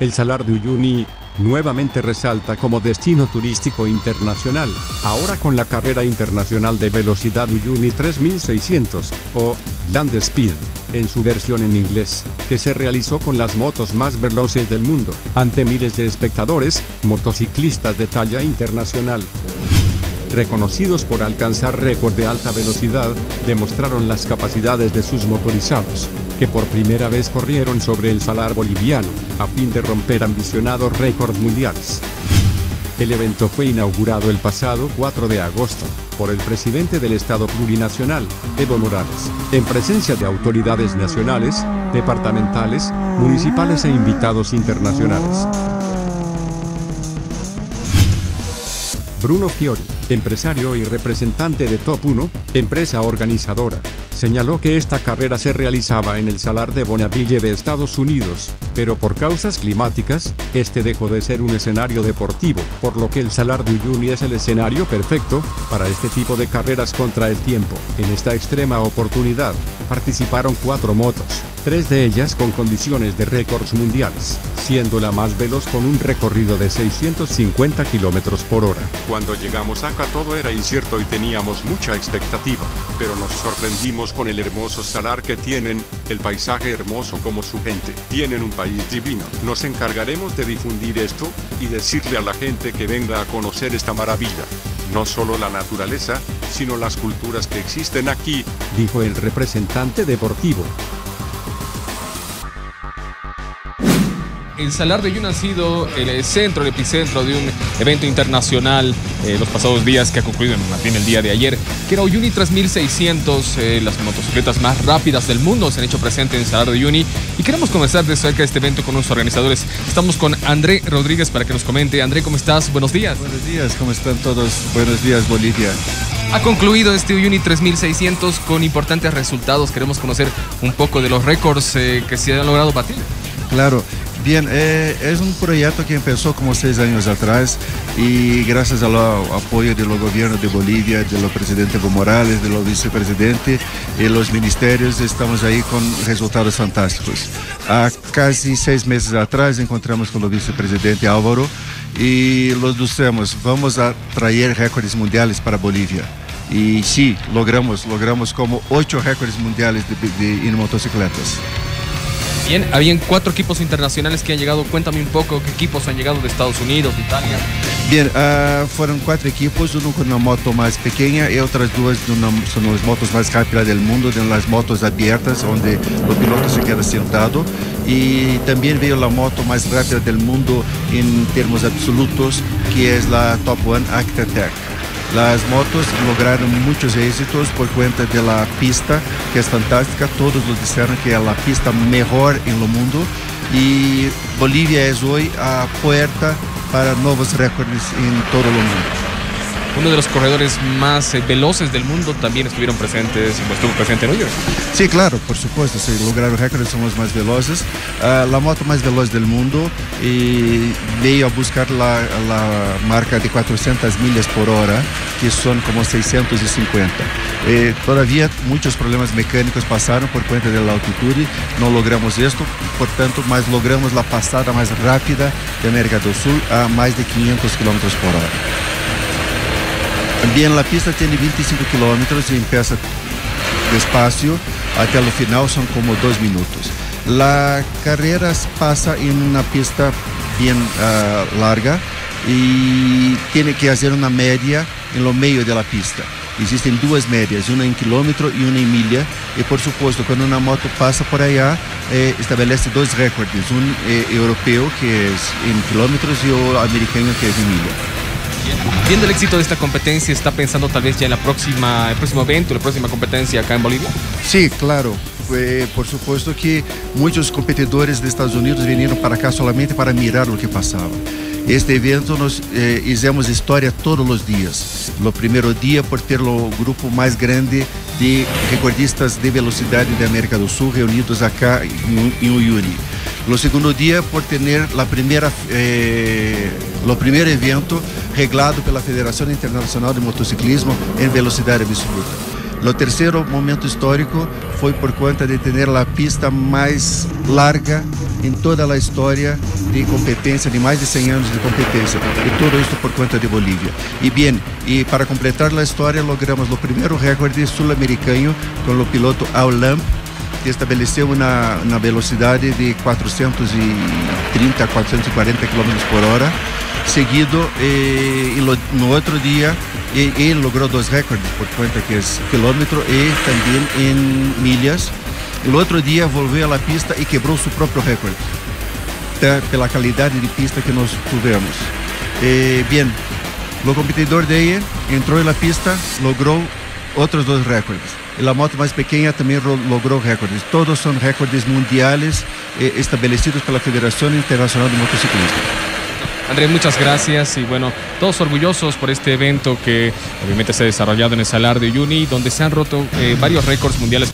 El Salar de Uyuni nuevamente resalta como destino turístico internacional, ahora con la carrera internacional de velocidad Uyuni 3600, o Land Speed, en su versión en inglés, que se realizó con las motos más veloces del mundo, ante miles de espectadores, motociclistas de talla internacional. Reconocidos por alcanzar récord de alta velocidad, demostraron las capacidades de sus motorizados, que por primera vez corrieron sobre el salar boliviano, a fin de romper ambicionados récords mundiales. El evento fue inaugurado el pasado 4 de agosto, por el presidente del Estado Plurinacional, Evo Morales, en presencia de autoridades nacionales, departamentales, municipales e invitados internacionales. Bruno Fiori, empresario y representante de Top 1, empresa organizadora, señaló que esta carrera se realizaba en el Salar de Bonneville de Estados Unidos, pero por causas climáticas, este dejó de ser un escenario deportivo, por lo que el Salar de Uyuni es el escenario perfecto para este tipo de carreras contra el tiempo. En esta extrema oportunidad, participaron cuatro motos, tres de ellas con condiciones de récords mundiales, siendo la más veloz con un recorrido de 650 km por hora. Cuando llegamos acá todo era incierto y teníamos mucha expectativa, pero nos sorprendimos con el hermoso salar que tienen, el paisaje hermoso como su gente. Tienen un país divino. Nos encargaremos de difundir esto y decirle a la gente que venga a conocer esta maravilla no solo la naturaleza, sino las culturas que existen aquí, dijo el representante deportivo. El Salar de Uyuni ha sido el centro, el epicentro de un evento internacional eh, los pasados días que ha concluido en el día de ayer, que era Uyuni 3600, eh, las motocicletas más rápidas del mundo se han hecho presentes en Salar de Uyuni y queremos conversar de cerca de este evento con nuestros organizadores. Estamos con André Rodríguez para que nos comente. André, ¿cómo estás? Buenos días. Buenos días, ¿cómo están todos? Buenos días, Bolivia. Ha concluido este Uyuni 3600 con importantes resultados. Queremos conocer un poco de los récords eh, que se han logrado batir. Claro, Bien, eh, é, um projeto que começou como seis anos atrás e graças ao, apoio do governo de Bolívia, do presidente Evo Morales, do vice-presidente e dos ministérios, estamos aí com resultados fantásticos. Há quase seis meses atrás, encontramos com o vice-presidente Álvaro e los dissemos, vamos atrair recordes mundiais para Bolívia. E sim, sí, logramos, logramos como oito recordes mundiais de, de, de, motocicletas. Bien, habían cuatro equipos internacionales que han llegado. Cuéntame un poco qué equipos han llegado de Estados Unidos, de Italia. Bien, uh, fueron cuatro equipos, uno con una moto más pequeña y otras dos son las motos más rápidas del mundo, de las motos abiertas, donde el piloto se queda sentado. Y también veo la moto más rápida del mundo en términos absolutos, que es la Top One Actatec. As motos lograram muitos êxitos por conta da pista, que é fantástica. Todos nos disseram que é a pista melhor no mundo. E Bolívia é hoje a porta para novos recordes em todo o mundo. Uno de los corredores más eh, veloces del mundo, también estuvieron presentes, estuvo presente en New. Sí, claro, por supuesto, sí, lograron récords, somos más veloces. Uh, la moto más veloz del mundo y veio a buscar la, marca de 400 millas por hora, que son como 650. Eh, todavía muchos problemas mecánicos pasaron por cuenta de la altitud, no logramos esto, por tanto, más logramos la pasada más rápida de América del Sur a más de 500 kilómetros por hora. También la pista tiene 25 kilómetros y empieza despacio, hasta el final son como dos minutos. La carrera pasa en una pista bien uh, larga y tiene que hacer una media en lo medio de la pista. Existen duas médias, uma em quilômetro e uma em milha. E por suposto, quando uma moto passa por allá, eh, estabelece dois recordes: um eh, europeu, que é em quilômetros, e o americano, que é em milha. Viendo el éxito de esta competencia, ¿está pensando tal vez ya en la próxima, el próximo evento, la próxima competencia acá en Bolivia? Sí, claro. por supuesto que muitos competidores de Estados Unidos vieram para cá solamente para mirar o que passava. Este evento nós eh, fizemos história todos os dias. No primeiro dia, por ter o grupo mais grande de recordistas de velocidade da América do Sul reunidos acá em, em Uyuni. No segundo dia, por ter a eh, o primeiro evento reglado pela Federação Internacional de Motociclismo em velocidade absoluta. O terceiro momento histórico foi por conta de ter a pista mais larga en toda la historia de competencia, de más de 100 años de competencia. Y todo esto por cuenta de Bolivia. Y bien, y para completar la historia logramos los primeros récords sudamericanos con los pilotos Aulamp, que estabeleceu uma, uma velocidade de 430 a 440 km por hora, seguido eh, e no outro dia ele logrou dois recordes por conta que é quilômetro e também em milhas. No outro dia voltou à pista e quebrou seu próprio recorde pela qualidade de pista que nós tivemos. Eh, bem, o competidor dele entrou na pista, logrou outros dois recordes. E a moto mais pequena também logrou recordes. Todos são recordes mundiais eh, estabelecidos pela Federação Internacional de Motociclismo. André, muchas gracias y bueno, todos orgullosos por este evento que obviamente se ha desarrollado en el Salar de Uyuni, donde se han roto eh, varios récords mundiales.